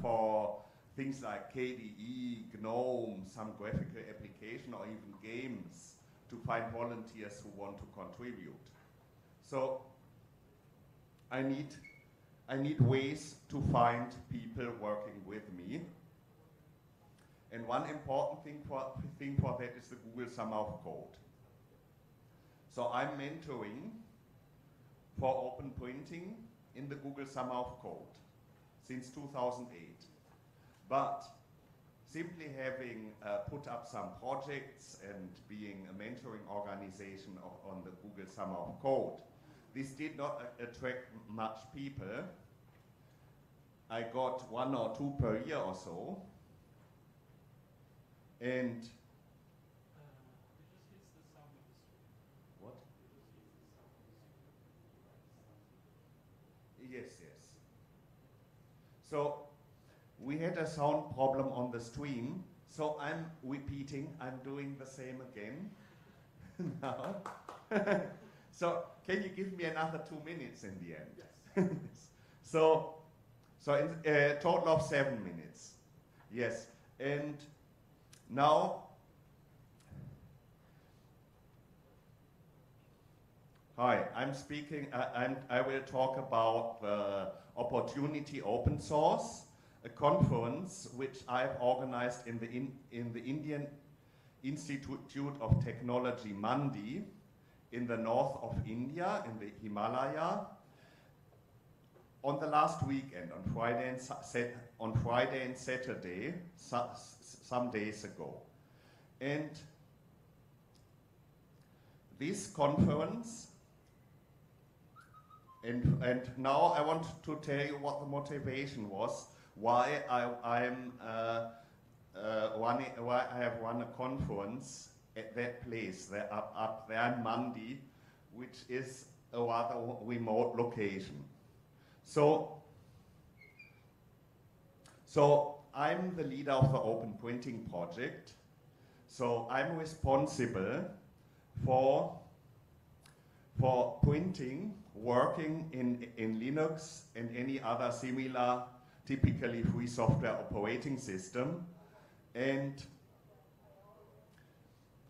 for things like KDE, GNOME, some graphical application, or even games to find volunteers who want to contribute. So I need, I need ways to find people working with me. And one important thing for, thing for that is the Google Summer of Code. So I'm mentoring for open printing in the Google Summer of Code since 2008. But simply having uh, put up some projects and being a mentoring organization on the Google Summer of Code, this did not uh, attract much people. I got one or two per year or so. And what? Yes, yes. So we had a sound problem on the stream, so I'm repeating, I'm doing the same again now. so can you give me another two minutes in the end? Yes. so, so in a uh, total of seven minutes. Yes, and now Hi, I'm speaking, uh, and I will talk about the opportunity open source a conference which I've organized in the, in, in the Indian Institute of Technology, Mandi, in the north of India, in the Himalaya, on the last weekend, on Friday and, on Friday and Saturday, some days ago. And this conference and, and now I want to tell you what the motivation was why I, am uh, uh, running, why I have run a conference at that place, there, up, up there in Mandi, which is a rather remote location. So, so I'm the leader of the Open Printing Project. So I'm responsible for, for printing, working in, in Linux and any other similar typically free software operating system. And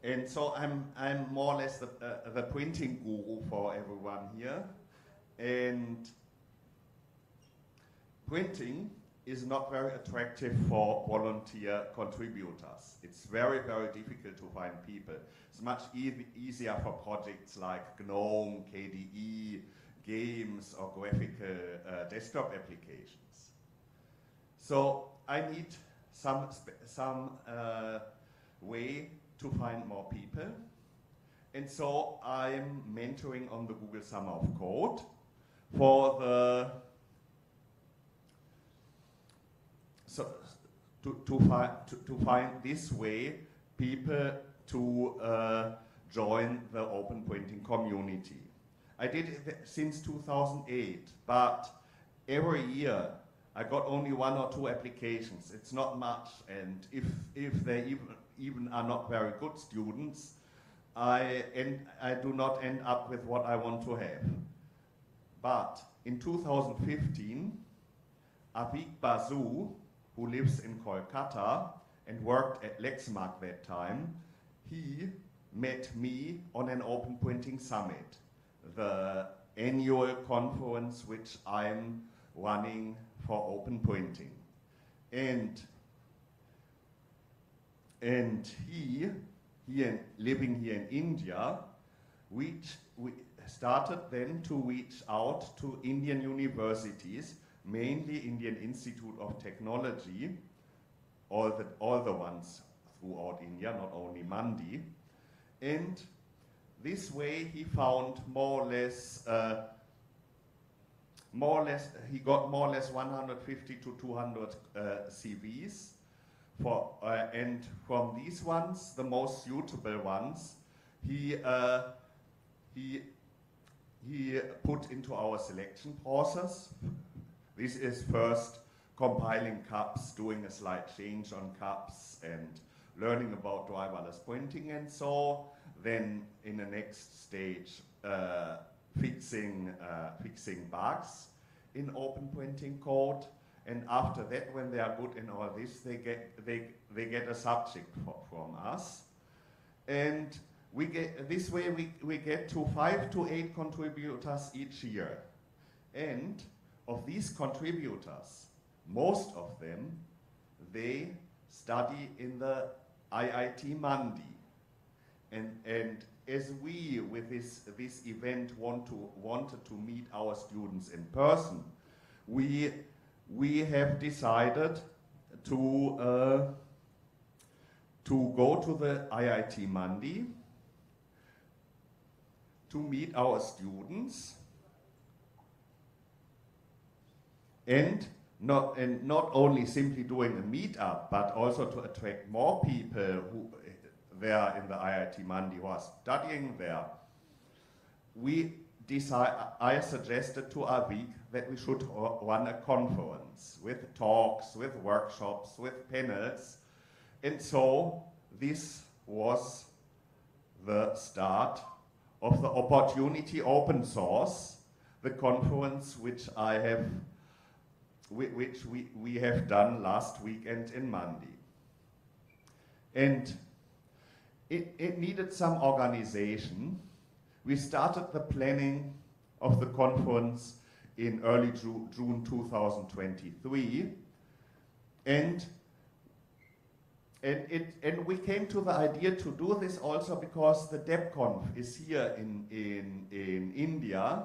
and so I'm, I'm more or less the, uh, the printing guru for everyone here. And printing is not very attractive for volunteer contributors. It's very, very difficult to find people. It's much e easier for projects like GNOME, KDE, games, or graphical uh, desktop applications. So I need some, some uh, way to find more people. And so I'm mentoring on the Google Summer of Code for the so to, to, find, to, to find this way people to uh, join the open printing community. I did it since 2008, but every year I got only one or two applications. It's not much, and if, if they even, even are not very good students, I, end, I do not end up with what I want to have. But in 2015, Aveek Basu, who lives in Kolkata and worked at Lexmark that time, he met me on an open printing summit, the annual conference which I'm running for open printing. And, and he, here living here in India, which we started then to reach out to Indian universities, mainly Indian Institute of Technology, all the, all the ones throughout India, not only Mandi. And this way he found more or less uh, more or less, he got more or less 150 to 200 uh, CVs. For, uh, and from these ones, the most suitable ones, he, uh, he, he put into our selection process. This is first compiling CUPS, doing a slight change on CUPS, and learning about driverless printing and so. Then in the next stage, uh, fixing, uh, fixing bugs in open printing code And after that, when they are good in all this, they get, they, they get a subject from us. And we get, this way we, we get to five to eight contributors each year. And of these contributors, most of them, they study in the IIT Mandi. And, and as we, with this, this event, want to, wanted to meet our students in person, we, we have decided to, uh, to go to the IIT Mandi to meet our students and not, and not only simply doing a meetup, but also to attract more people who were in the IIT Mandi who are studying there. We decide, I suggested to Aveek that we should run a conference with talks, with workshops, with panels. And so this was the start of the opportunity open source, the conference which I have which we, we have done last weekend in Mandi. And it, it needed some organization. We started the planning of the conference in early Ju June 2023. And, and, it, and we came to the idea to do this also because the DebConf is here in, in, in India.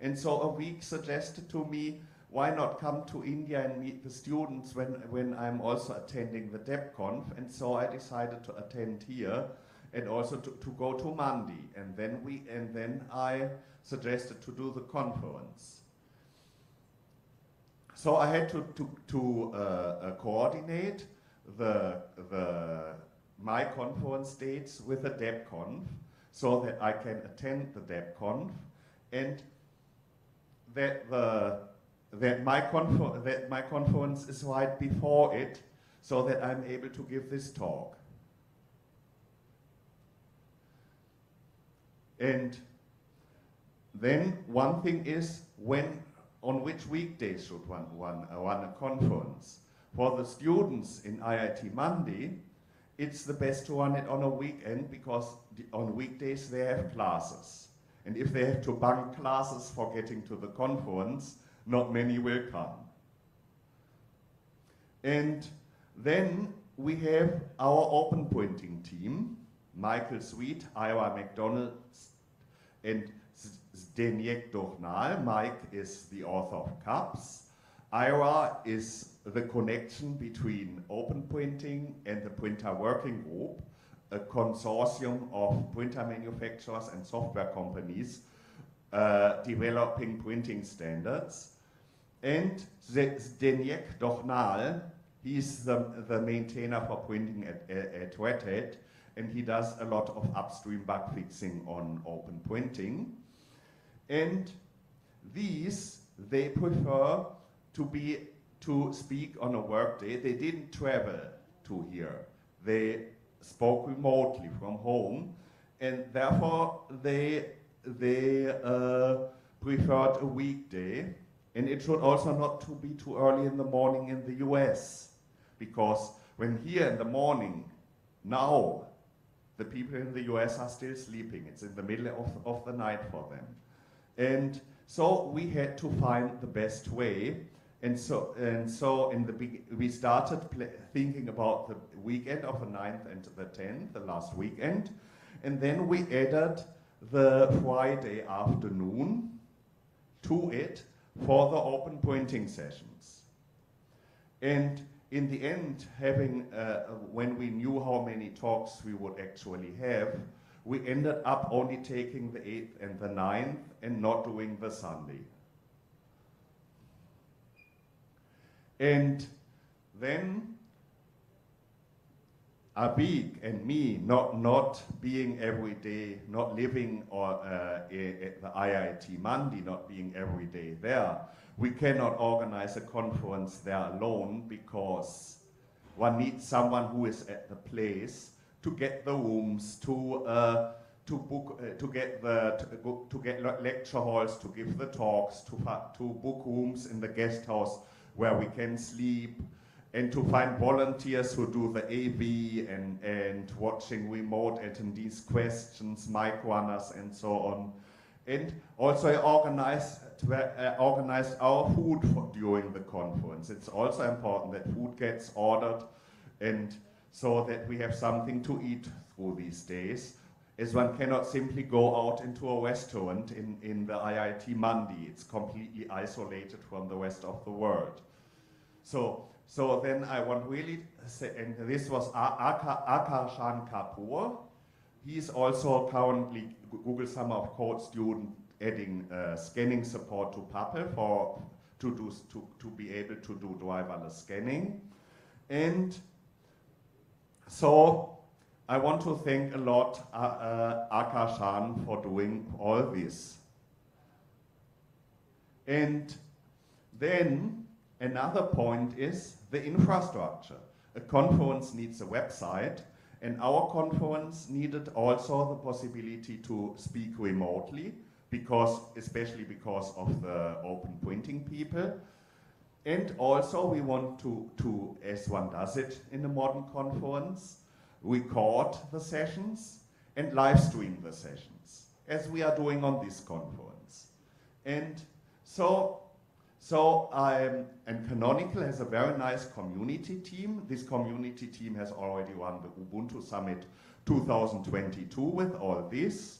And so Aveek suggested to me, why not come to India and meet the students when, when I'm also attending the DebConf? And so I decided to attend here and also to, to go to Mandi. And then, we, and then I suggested to do the conference. So I had to, to, to uh, uh, coordinate the, the, my conference dates with the DebConf so that I can attend the DebConf and that the that my, that my conference is right before it so that I'm able to give this talk. And then one thing is when, on which weekdays should one, one uh, run a conference? For the students in IIT Mandi, it's the best to run it on a weekend because on weekdays they have classes. And if they have to bunk classes for getting to the conference, not many will come. And then we have our open printing team, Michael Sweet, Ira McDonald, and Zdeněk Dohnal. Mike is the author of CUPS. Ira is the connection between open printing and the printer working group, a consortium of printer manufacturers and software companies uh, developing printing standards. And Zdeněk Dohnal, he's the, the maintainer for printing at, at Red Hat, and he does a lot of upstream bug fixing on open printing. And these, they prefer to be to speak on a workday. They didn't travel to here. They spoke remotely from home, and therefore they they uh, preferred a weekday and it should also not to be too early in the morning in the US, because when here in the morning, now, the people in the US are still sleeping. It's in the middle of, of the night for them. And so we had to find the best way. And so, and so in the we started thinking about the weekend of the 9th and the 10th, the last weekend. And then we added the Friday afternoon to it for the open printing sessions. And in the end, having, uh, when we knew how many talks we would actually have, we ended up only taking the 8th and the 9th and not doing the Sunday. And then Aveek and me not, not being every day, not living or, uh, at the IIT Mandi, not being every day there, we cannot organize a conference there alone because one needs someone who is at the place to get the rooms, to uh, to book, uh, to get the to, to, get lecture halls, to give the talks, to to book rooms in the guest house where we can sleep, and to find volunteers who do the AV and, and watching remote attendees questions, mic runners, and so on. And also I organized, uh, organized our food during the conference. It's also important that food gets ordered and so that we have something to eat through these days as one cannot simply go out into a restaurant in, in the IIT Mandi. It's completely isolated from the rest of the world. So, so then I want really say, and this was Akarshan Kapoor. He's also currently Google Summer of Code student adding uh, scanning support to PAPPL for to do to, to be able to do driverless scanning. And so I want to thank a lot uh, uh, for doing all this. And then another point is the infrastructure. A conference needs a website, and our conference needed also the possibility to speak remotely, because, especially because of the open printing people. And also we want to, to, as one does it in a modern conference, record the sessions and live stream the sessions, as we are doing on this conference. And so, so um, and Canonical has a very nice community team. This community team has already run the Ubuntu Summit 2022 with all this.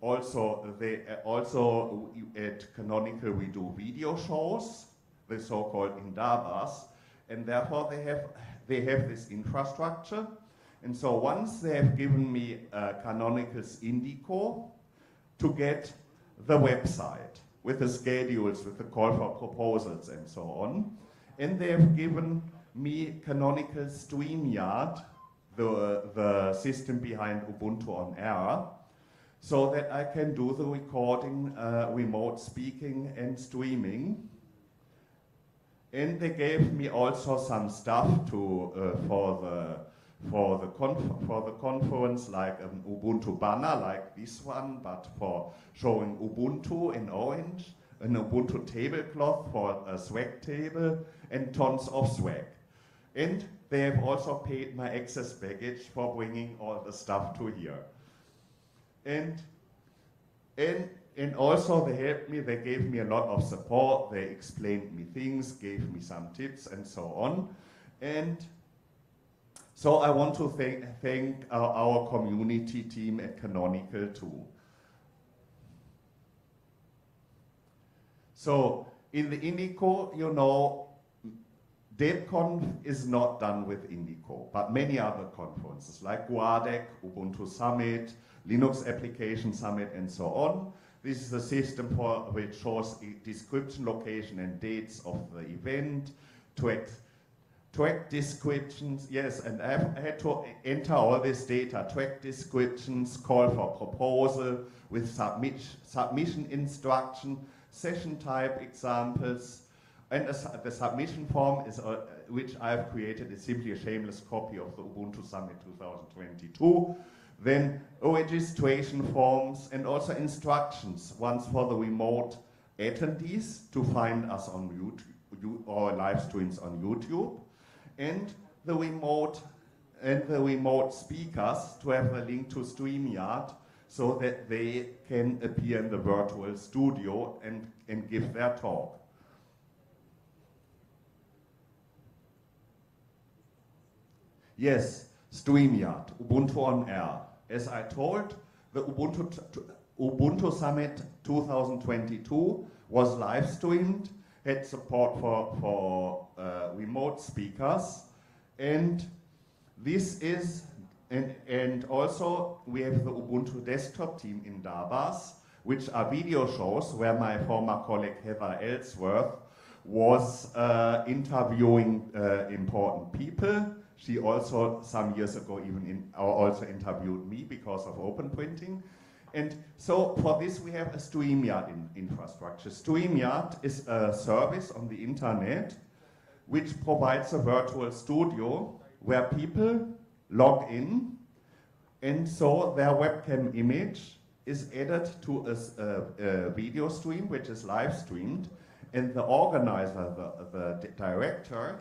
Also, they, uh, also at Canonical we do video shows, the so-called Indabas, and therefore they have, they have this infrastructure and so once they have given me uh, Canonical's Indico to get the website with the schedules, with the call for proposals and so on, and they have given me Canonical StreamYard, the, the system behind Ubuntu on Air, so that I can do the recording, uh, remote speaking and streaming. And they gave me also some stuff to, uh, for the for the, for the conference like an Ubuntu banner like this one, but for showing Ubuntu in orange, an Ubuntu tablecloth for a swag table, and tons of swag. And they have also paid my excess baggage for bringing all the stuff to here. And, and, and also they helped me, they gave me a lot of support, they explained me things, gave me some tips and so on. And so I want to thank, thank our, our community team at Canonical too. So in the Indico, you know, DebConf is not done with Indico, but many other conferences like GUADEC, Ubuntu Summit, Linux Application Summit, and so on. This is a system for which shows description, location, and dates of the event, to track descriptions, yes, and I, had to enter all this data, track descriptions, call for proposal with submit, submission instruction, session type examples, and the submission form is uh, which I have created is simply a shameless copy of the Ubuntu Summit 2022. Then registration forms and also instructions, once for the remote attendees to find us on YouTube or live streams on YouTube and the remote and the remote speakers to have a link to StreamYard so that they can appear in the virtual studio and, and give their talk. Yes, StreamYard, Ubuntu on Air. As I told, the Ubuntu, Ubuntu Summit 2022 was live streamed had support for, for uh, remote speakers. And this is, and, and also we have the Ubuntu desktop team Indabas, which are video shows where my former colleague Heather Ellsworth was uh, interviewing uh, important people. She also, some years ago, even in, also interviewed me because of open printing. And so for this, we have a StreamYard in infrastructure. StreamYard is a service on the internet which provides a virtual studio where people log in and so their webcam image is added to a, a, a video stream which is live streamed and the organizer, the, the director,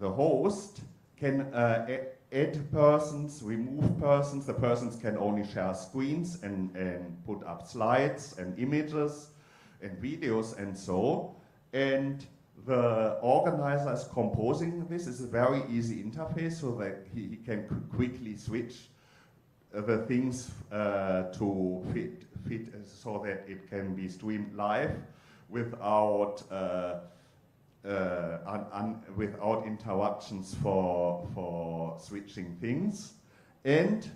the host, can uh, add persons, remove persons. The persons can only share screens and, and put up slides and images and videos and so. And the organizer is composing this. It's a very easy interface so that he, he can quickly switch the things uh, to fit, fit so that it can be streamed live without uh, uh, un, un, without interruptions for for switching things, and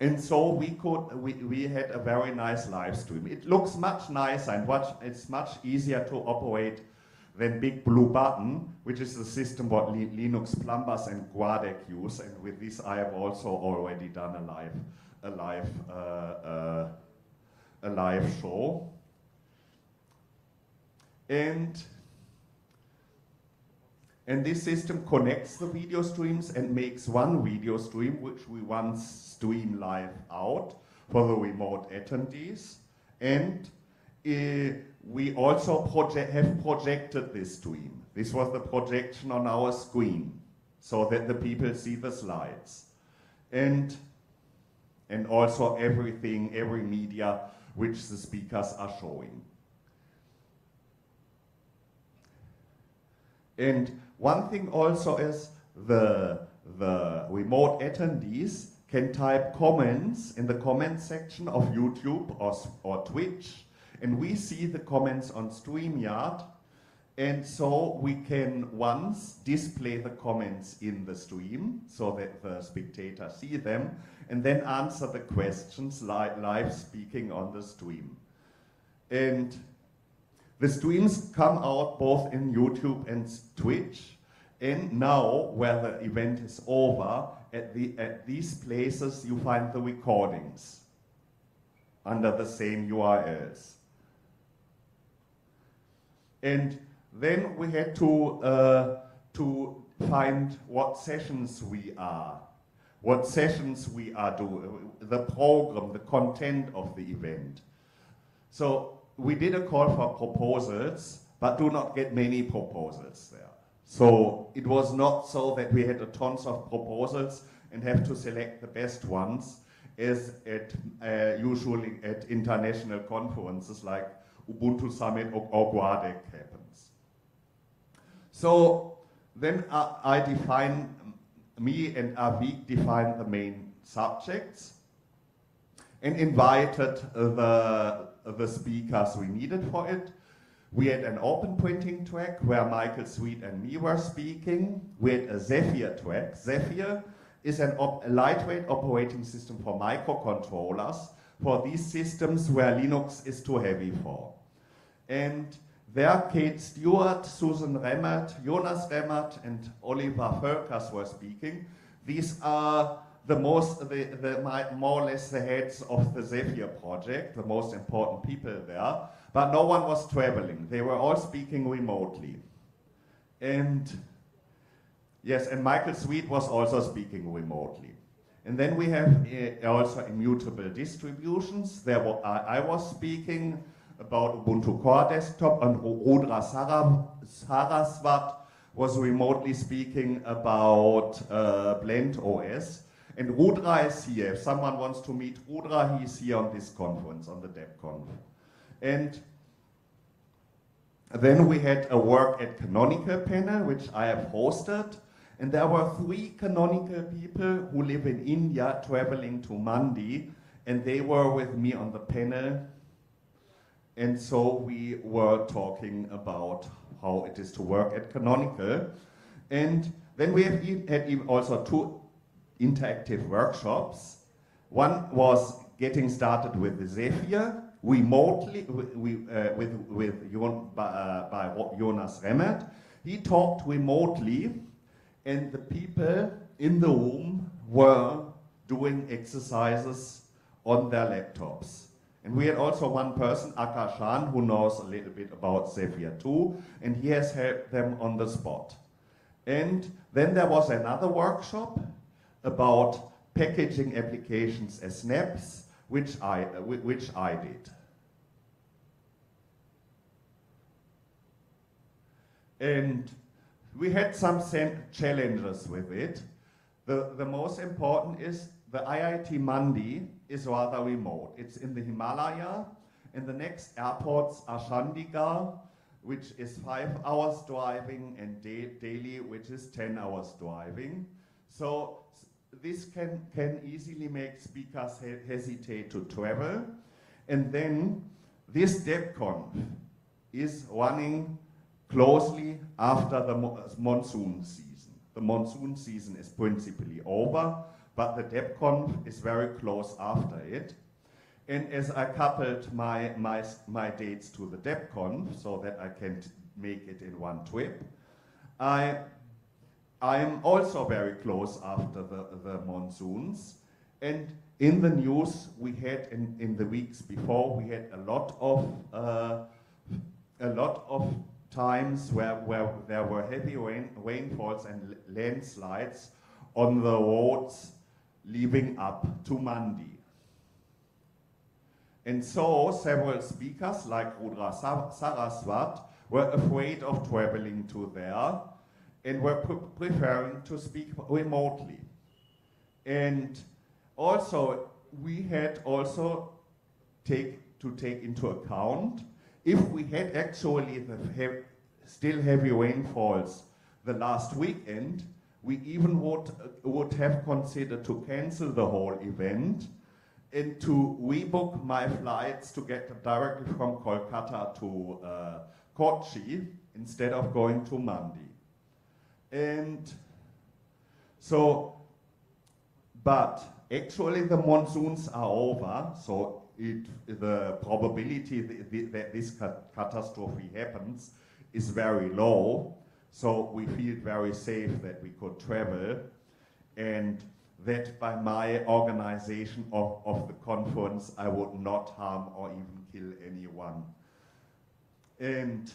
and so we could we, we had a very nice live stream. It looks much nicer and much, it's much easier to operate than Big Blue Button, which is the system what Linux plumbers and Guadec use. And with this, I have also already done a live a live uh, uh, a live show. And, and this system connects the video streams and makes one video stream, which we once stream live out for the remote attendees. And uh, we also have projected this stream. This was the projection on our screen so that the people see the slides. And, and also everything, every media which the speakers are showing. And one thing also is the, the remote attendees can type comments in the comment section of YouTube or, or Twitch, and we see the comments on StreamYard, and so we can once display the comments in the stream so that the spectators see them, and then answer the questions li live speaking on the stream. And the streams come out both in YouTube and Twitch. And now, where the event is over, at, the, at these places you find the recordings under the same URLs. And then we had to, uh, to find what sessions we are, what sessions we are doing, the program, the content of the event. So we did a call for proposals, but do not get many proposals there. So it was not so that we had a tons of proposals and have to select the best ones, as at uh, usually at international conferences like Ubuntu Summit or, or Guadec happens. So then uh, I define, me and Aveek define the main subjects and invited the the speakers we needed for it. We had an open printing track where Michael Sweet and me were speaking. We had a Zephyr track. Zephyr is an a lightweight operating system for microcontrollers for these systems where Linux is too heavy for. And there Kate Stewart, Susan Remmert, Jonas Remmert, and Oliver Völkers were speaking. These are the most, the, the, more or less the heads of the Zephyr project, the most important people there, but no one was traveling. They were all speaking remotely. And yes, and Michael Sweet was also speaking remotely. And then we have uh, also immutable distributions. There were, I was speaking about Ubuntu Core Desktop and Rudra Saraswat was remotely speaking about uh, Blend OS. And Rudra is here. If someone wants to meet Rudra, he's here on this conference, on the DebConf. And then we had a work at Canonical panel, which I have hosted. And there were three canonical people who live in India traveling to Mandi, and they were with me on the panel. And so we were talking about how it is to work at Canonical. And then we have had also two interactive workshops. One was getting started with Zephyr, remotely uh, with, with uh, by Jonas Remmert. He talked remotely and the people in the room were doing exercises on their laptops. And we had also one person, Akarshan, who knows a little bit about Zephyr too, and he has helped them on the spot. And then there was another workshop about packaging applications as snaps, which I, uh, which I did. And we had some challenges with it. The, the most important is the IIT Mandi is rather remote. It's in the Himalaya, and the next airports are Chandigarh, which is five hours driving, and Delhi, which is 10 hours driving. So this can, can easily make speakers he hesitate to travel. And then this DebConf is running closely after the mo uh, monsoon season. The monsoon season is principally over, but the DebConf is very close after it. And as I coupled my, my, my dates to the DebConf so that I can make it in one trip, I, I'm also very close after the, the monsoons. And in the news we had in, in the weeks before, we had a lot of, uh, a lot of times where, where there were heavy rain, rainfalls and landslides on the roads leading up to Mandi. And so several speakers like Rudra Saraswat were afraid of traveling to there and were pre preferring to speak remotely. And also, we had also take, to take into account if we had actually the he still heavy rainfalls the last weekend, we even would, uh, would have considered to cancel the whole event and to rebook my flights to get directly from Kolkata to uh, Kochi instead of going to Mandi. And so, but actually the monsoons are over, so it, the probability that this catastrophe happens is very low. So we feel very safe that we could travel. And that by my organization of, of the conference, I would not harm or even kill anyone. And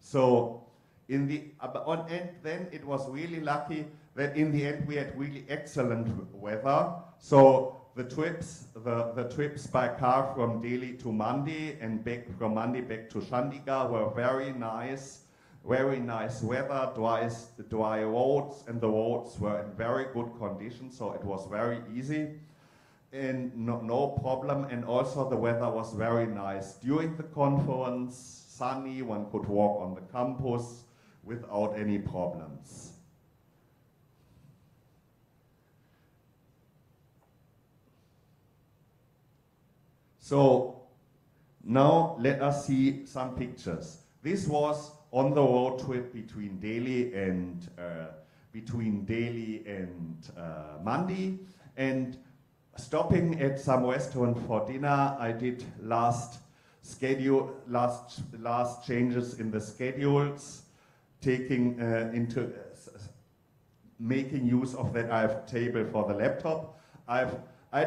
so in the, uh, on, and then it was really lucky that in the end we had really excellent weather. So the trips, the, the trips by car from Delhi to Mandi and back from Mandi back to Chandigarh were very nice very nice weather, dry, dry roads, and the roads were in very good condition, so it was very easy and no, no problem. And also the weather was very nice. During the conference, sunny, one could walk on the campus without any problems. So now let us see some pictures. This was on the road trip between Delhi and uh, between Delhi and uh, Mandi, and stopping at some restaurant for dinner. I did last schedule, last last changes in the schedules, taking uh, into making use of that I have table for the laptop. I've I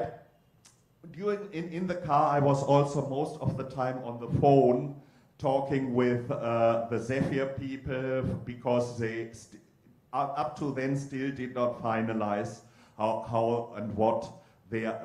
during in in the car I was also most of the time on the phone talking with uh, the Zephyr people because they up to then still did not finalize how, how and what they uh,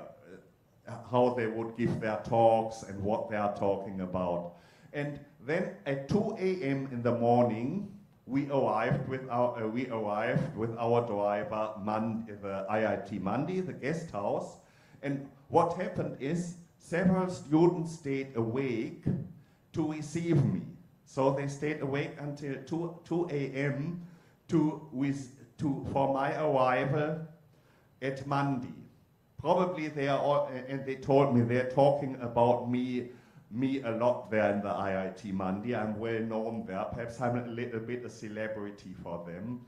how they would give their talks and what they are talking about. And then at 2 a.m. in the morning, we arrived with our uh, we arrived with our driver Man, the IIT Mandi, the guest house. And what happened is several students stayed awake to receive me. So they stayed awake until 2, 2 a.m. To, with, to, for my arrival at Mandi. Probably they are all, and they told me they're talking about me me a lot there in the IIT Mandi. I'm well known there. Perhaps I'm a little bit a celebrity for them.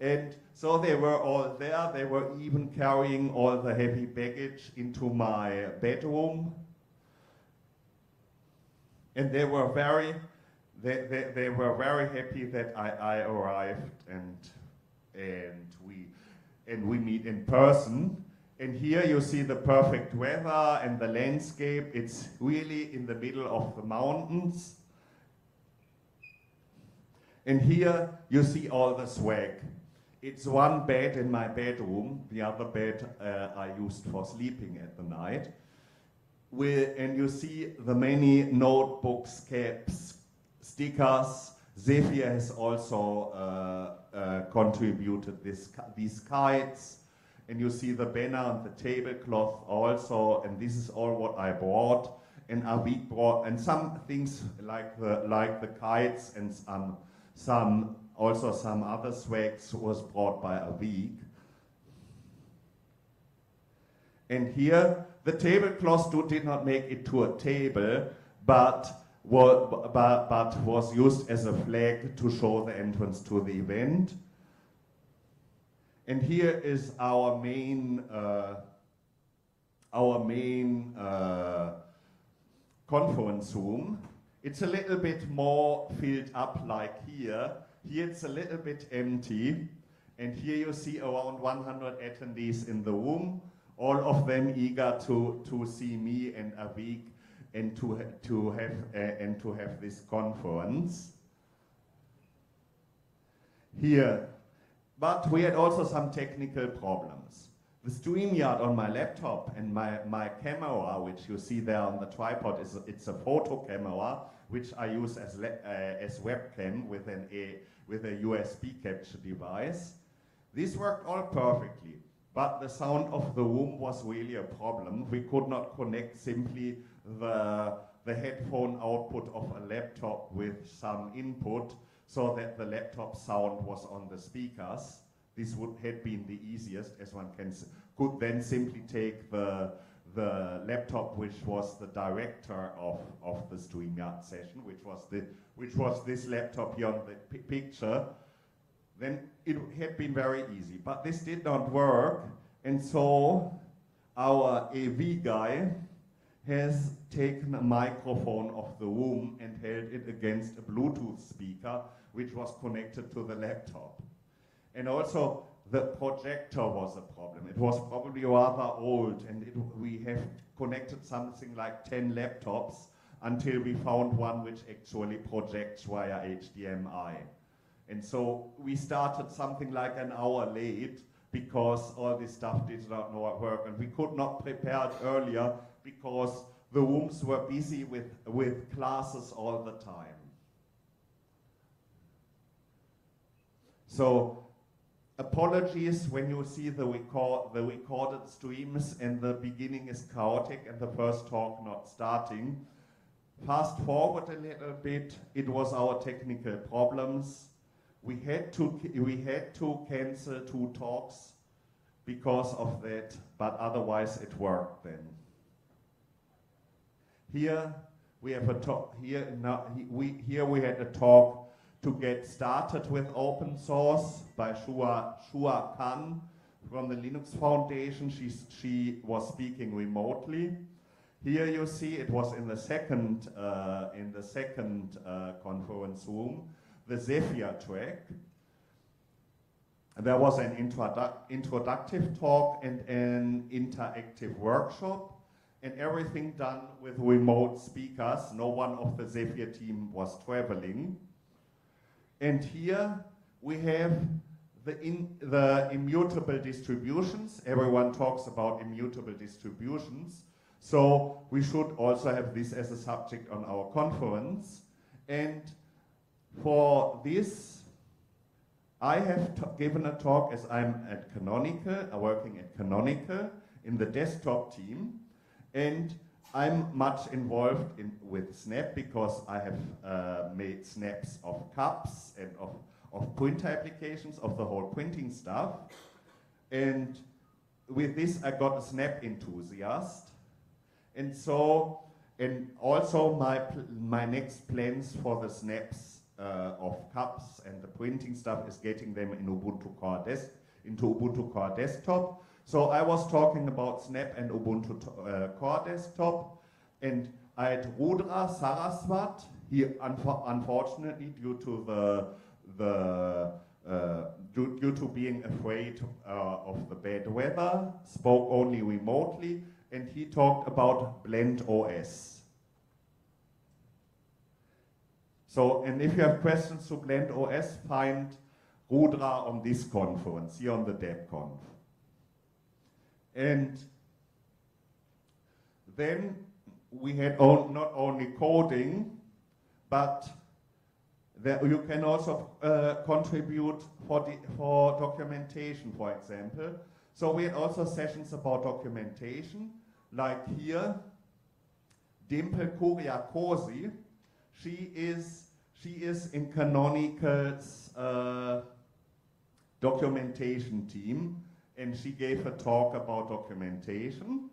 And so they were all there. They were even carrying all the heavy baggage into my bedroom and they were very, they, they, they were very happy that I, I arrived and, and, we, and we meet in person. And here you see the perfect weather and the landscape. It's really in the middle of the mountains. And here you see all the swag. It's one bed in my bedroom, the other bed uh, I used for sleeping at the night and you see the many notebooks, caps, stickers, Zephyr has also uh, uh, contributed this, these kites. And you see the banner and the tablecloth also, and this is all what I bought. And Aveek brought, and some things like the, like the kites and some, some also some other swags was brought by Aveek. And here, the tablecloth did not make it to a table, but but, but was used as a flag to show the entrance to the event. And here is our main, uh, our main uh, conference room. It's a little bit more filled up like here. Here it's a little bit empty. And here you see around 100 attendees in the room, all of them eager to, to see me and Aveek and to, to have, uh, and to have this conference. Here, but we had also some technical problems. The StreamYard on my laptop and my, my camera, which you see there on the tripod, is it's a photo camera, which I use as, uh, as webcam with, an, a, with a USB capture device. This worked all perfectly, but the sound of the room was really a problem. We could not connect simply the, the headphone output of a laptop with some input so that the laptop sound was on the speakers. This would have been the easiest, as one can could then simply take the the laptop, which was the director of, of the StreamYard session, which was the which was this laptop here on the picture, then it had been very easy. But this did not work, and so our AV guy has taken a microphone of the room and held it against a Bluetooth speaker, which was connected to the laptop. And also, the projector was a problem. It was probably rather old, and it, we have connected something like 10 laptops until we found one which actually projects via HDMI. And so we started something like an hour late because all this stuff did not work, and we could not prepare it earlier because the rooms were busy with, with classes all the time. So apologies when you see the, record, the recorded streams and the beginning is chaotic and the first talk not starting. Fast forward a little bit, it was our technical problems. We had to, we had to cancel two talks because of that, but otherwise it worked then. Here we have a talk, here, now, we, here we had a talk to get started with open source by Shuah, Shuah Khan from the Linux Foundation. She's, she was speaking remotely. Here you see it was in the second, uh, in the second uh, conference room, the Zephyr track. There was an introdu introductive talk and an interactive workshop and everything done with remote speakers. No one of the Zephyr team was traveling. And here we have the, in, the immutable distributions. Everyone talks about immutable distributions. So we should also have this as a subject on our conference. And for this, I have given a talk as I'm at Canonical, uh, working at Canonical in the desktop team. And I'm much involved in, with Snap because I have uh, made snaps of cups and of, of printer applications, of the whole printing stuff. And with this, I got a Snap enthusiast. And so, and also my, my next plans for the snaps uh, of cups and the printing stuff is getting them in Ubuntu Core into Ubuntu Core Desktop. So I was talking about Snap and Ubuntu uh, Core Desktop, and I had Rudra Saraswat. He, unfortunately, due to the the uh, due, due, to being afraid uh, of the bad weather, spoke only remotely, and he talked about Blend OS. So, and if you have questions to Blend OS, find Rudra on this conference, here on the DebConf. And then we had not only coding, but you can also uh, contribute for, for documentation, for example. So we had also sessions about documentation, like here, Dimple Kuriakose. She is, she is in Canonical's uh, documentation team, and she gave a talk about documentation.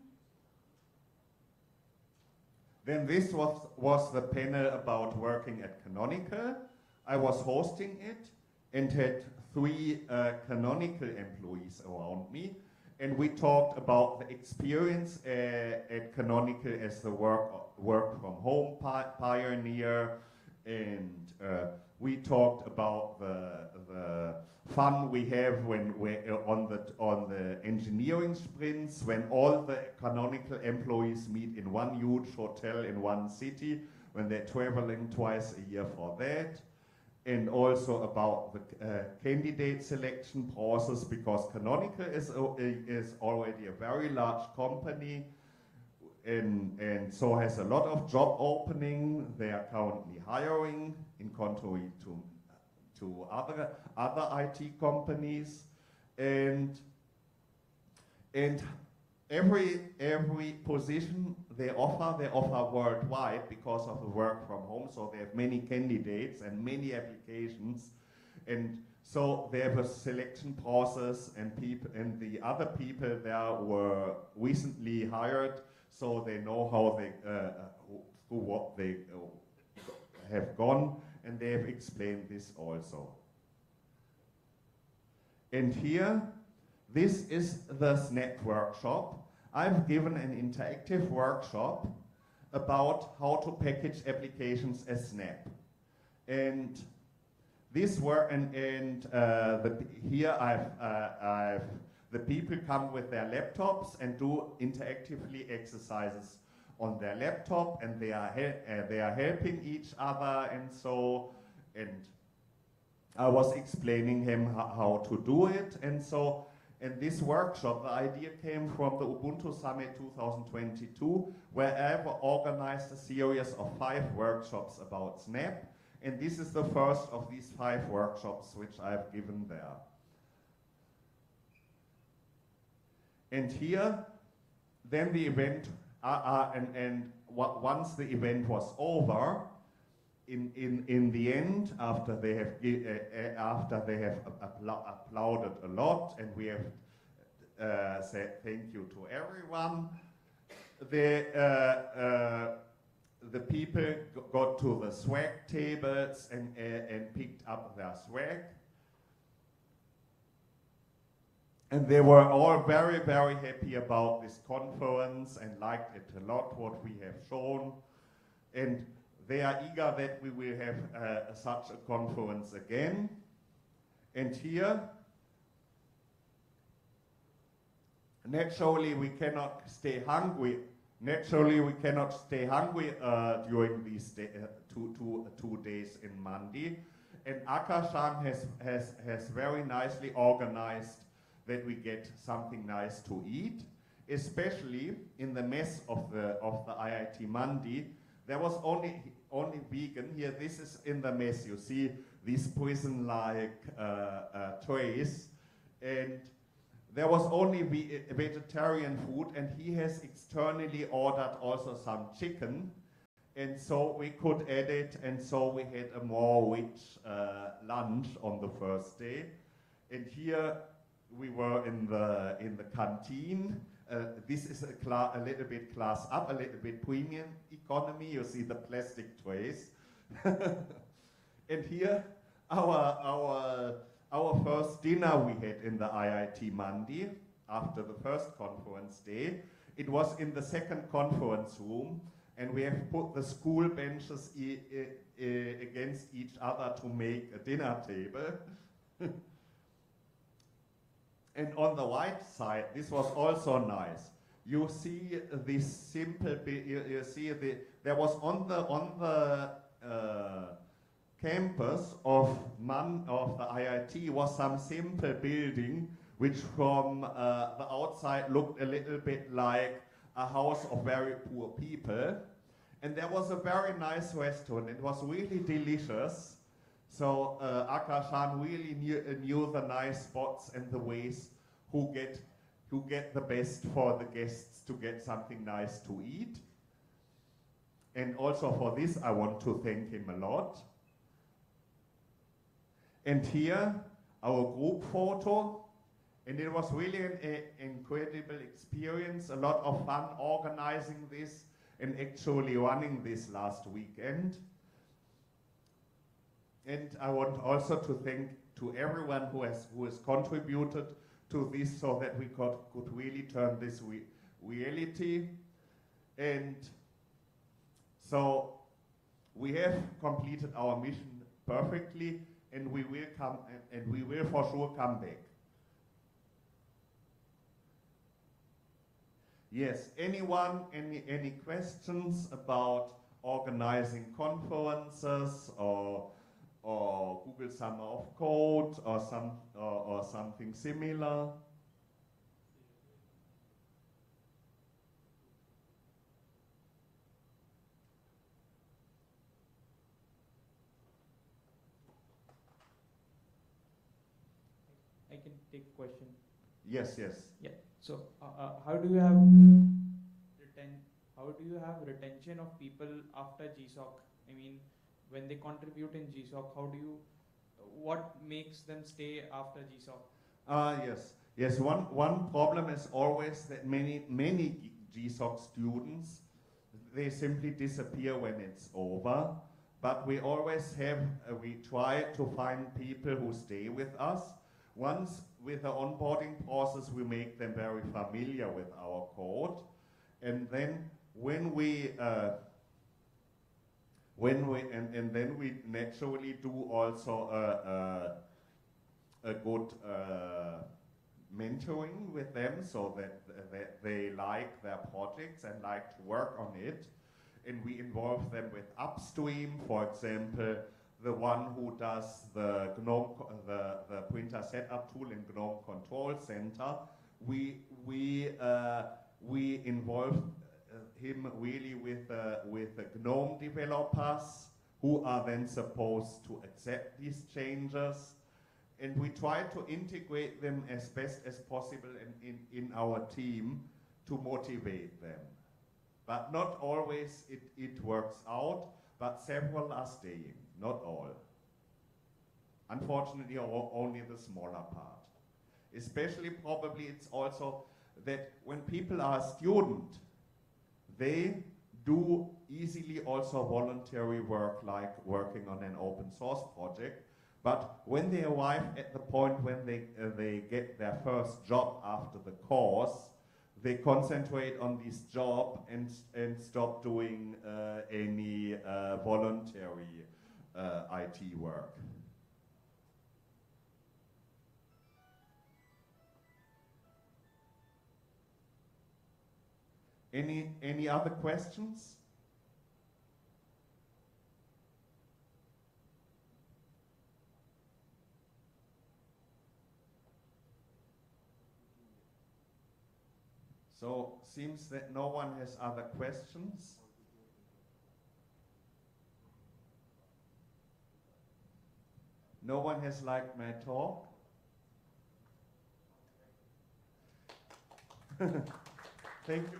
Then this was, was the panel about working at Canonical. I was hosting it and had three uh, Canonical employees around me. And we talked about the experience uh, at Canonical as the work, work from home pi pioneer. And uh, we talked about the, the fun we have when we're on the on the engineering sprints when all the canonical employees meet in one huge hotel in one city when they're traveling twice a year for that. And also about the uh, candidate selection process because canonical is uh, is already a very large company and and so has a lot of job opening. They are currently hiring in contrary to to other, other IT companies. And, and every, every position they offer, they offer worldwide because of the work from home. So they have many candidates and many applications. And so they have a selection process and people and the other people there were recently hired so they know how they uh, through what they uh, have gone and they have explained this also. And here, this is the SNAP workshop. I've given an interactive workshop about how to package applications as Snap. And this work, and, and uh, the, here I've, uh, I've, the people come with their laptops and do interactively exercises on their laptop and they are, uh, they are helping each other and so, and I was explaining him how to do it and so, in this workshop, the idea came from the Ubuntu Summit 2022, where I organized a series of five workshops about Snap, and this is the first of these five workshops which I've given there. And here, then the event uh, uh, and and once the event was over, in, in, in the end, after they have uh, after they have applauded a lot, and we have uh, said thank you to everyone, the uh, uh, the people got to the swag tables and and picked up their swag And they were all very, very happy about this conference and liked it a lot, what we have shown. And they are eager that we will have uh, such a conference again. And here, naturally we cannot stay hungry. Naturally we cannot stay hungry uh, during these day, uh, two, two, two days in Mandi. And Akarshan has, has, has very nicely organized that we get something nice to eat, especially in the mess of the, of the IIT Mandi. There was only, only vegan here. This is in the mess. You see these prison-like uh, uh, trays. And there was only ve vegetarian food, and he has externally ordered also some chicken. And so we could add it, and so we had a more rich uh, lunch on the first day. And here we were in the in the canteen. Uh, this is a, a, little bit class up, a little bit premium economy. You see the plastic trays, and here our our our first dinner we had in the IIT Mandi after the first conference day. It was in the second conference room, and we have put the school benches e e against each other to make a dinner table. And on the right side, this was also nice. You see this simple, you, see the, there was on the, on the uh, campus of MAN, of the IIT, was some simple building which from uh, the outside looked a little bit like a house of very poor people. And there was a very nice restaurant. It was really delicious. So uh, Akarshan really knew, knew the nice spots and the ways who get who get the best for the guests to get something nice to eat. And also for this, I want to thank him a lot. And here, our group photo. And it was really an a, incredible experience, a lot of fun organizing this and actually running this last weekend. And I want also to thank to everyone who has, who has contributed to this so that we could, could really turn this re reality. And so we have completed our mission perfectly and we will come and, and we will for sure come back. Yes, anyone, any, any questions about organizing conferences or, or Google Summer of Code or, some, or, or something similar? I can take question. Yes, yes. Yeah. So, uh, uh, how do you have reten- How do you have retention of people after GSOC? I mean, when they contribute in GSOC, how do you? What makes them stay after GSOC? Ah, yes. Yes, one, one problem is always that many, many GSOC students, they simply disappear when it's over. But we always have, uh, we try to find people who stay with us. Once with the onboarding process, we make them very familiar with our code. And then when we, uh, when we, and, and then we naturally do also a, a, a good uh, mentoring with them so that, that they like their projects and like to work on it. And we involve them with upstream, for example, the one who does the GNOME, the, the printer setup tool in GNOME Control Center. We, we, uh, we involve him really with, uh, with the GNOME developers who are then supposed to accept these changes. And we try to integrate them as best as possible in, in, in our team to motivate them. But not always it, it works out, but several are staying, not all. Unfortunately, only the smaller part. Especially, probably, it's also that when people are a student, they do easily also voluntary work like working on an open source project. But when they arrive at the point when they, uh, they get their first job after the course, they concentrate on this job and, and stop doing uh, any uh, voluntary uh, IT work. Any, any other questions? So seems that no one has other questions. No one has liked my talk. Thank you.